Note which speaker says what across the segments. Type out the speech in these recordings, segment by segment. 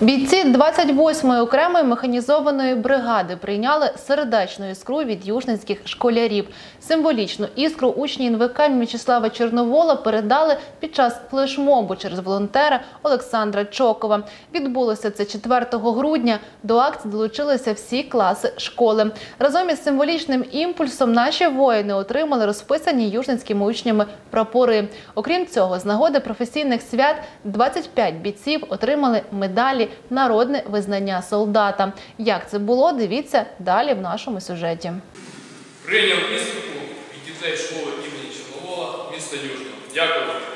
Speaker 1: Бійці 28-ї окремої механізованої бригади прийняли сердечну іскру від южницьких школярів. Символічну іскру учні НВК М'ячеслава Чорновола передали під час флешмобу через волонтера Олександра Чокова. Відбулося це 4 грудня. До акції долучилися всі класи школи. Разом із символічним імпульсом наші воїни отримали розписані южницькими учнями прапори. Окрім цього, з нагоди професійних свят 25 бійців отримали медалі Народне визнання солдата. Як це було, дивіться далі в нашому сюжеті.
Speaker 2: Прийняв іспиту від дітей школи імені Чорновола міста Южного. Дякую.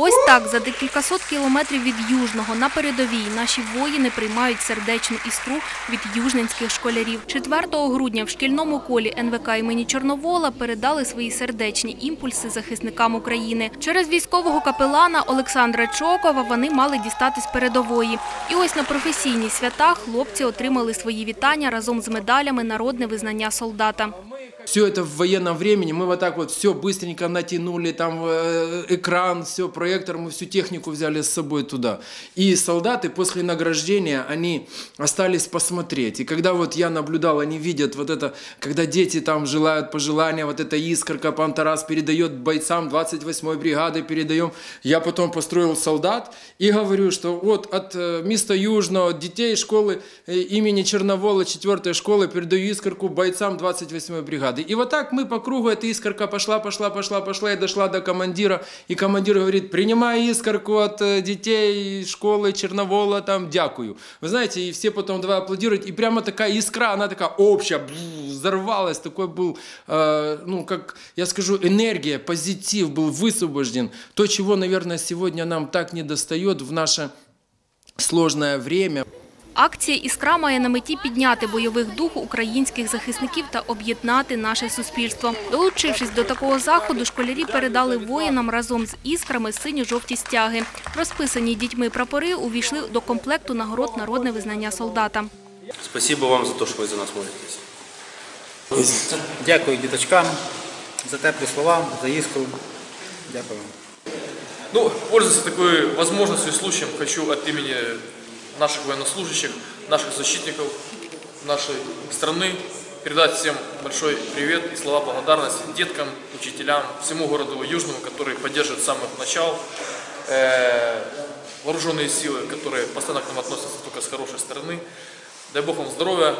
Speaker 3: Ось так за декількасот кілометрів від Южного на передовій наші воїни приймають сердечну іскру від южненських школярів. 4 грудня в шкільному колі НВК імені Чорновола передали свої сердечні імпульси захисникам України. Через військового капелана Олександра Чокова вони мали дістатись передової. І ось на професійні свята хлопці отримали свої вітання разом з медалями народне визнання солдата.
Speaker 4: Все это в военном времени, мы вот так вот все быстренько натянули, там э, экран, все, проектор, мы всю технику взяли с собой туда. И солдаты после награждения, они остались посмотреть. И когда вот я наблюдал, они видят вот это, когда дети там желают пожелания, вот эта искорка, пан Тарас передает бойцам 28-й бригады, передаем. Я потом построил солдат и говорю, что вот от э, места Южного, детей школы э, имени Черновола, 4 школы, передаю искорку бойцам 28-й бригады. И вот так мы по кругу, эта искорка пошла, пошла, пошла, пошла и дошла до командира. И командир говорит, принимай искорку от э, детей школы Черновола, там, дякую. Вы знаете, и все потом давай аплодировать. И прямо такая искра, она такая общая, взорвалась. Такой был, э, ну, как я скажу, энергия, позитив был высвобожден. То, чего, наверное, сегодня нам так не достает в наше сложное время.
Speaker 3: Акція «Іскра» має на меті підняти бойовий дух українських захисників та об'єднати наше суспільство. Долучившись до такого заходу, школярі передали воїнам разом з іскрами синьо-жовті стяги. Розписані дітьми прапори увійшли до комплекту нагород народне визнання солдата.
Speaker 5: Спасибо вам за те, що ви за нас молитесь.
Speaker 6: Дякую діточкам за теплі слова, за іскру. Дякую.
Speaker 2: Ну, пользуясь такой возможностью и случаем, хочу от имени наших военнослужащих, наших защитников нашей страны передать всем большой привет и слова благодарности деткам, учителям, всему городу Южному, которые поддерживают с самых начал э, вооруженные силы, которые постоянно к нам относятся только с хорошей стороны. Дай Бог вам здоровья,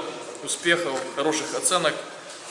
Speaker 2: успехов, хороших оценок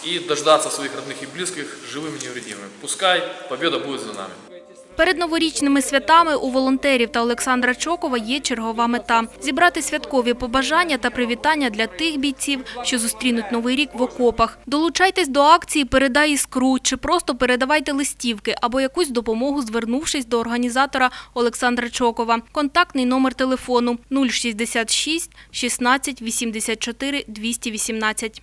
Speaker 2: и дождаться своих родных и близких живыми и невредимыми. Пускай победа будет за нами.
Speaker 3: Перед новорічними святами у волонтерів та Олександра Чокова є чергова мета – зібрати святкові побажання та привітання для тих бійців, що зустрінуть Новий рік в окопах. Долучайтесь до акції «Передай іскру» чи просто передавайте листівки або якусь допомогу, звернувшись до організатора Олександра Чокова. Контактний номер телефону 066 16 84 218.